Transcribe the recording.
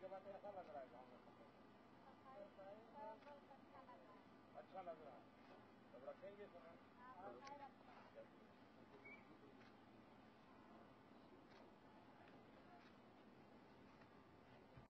کے بعد ایسا لگ رہا ہے۔ گاؤں میں اچھا لگ رہا ہے تب رکھیں گے سر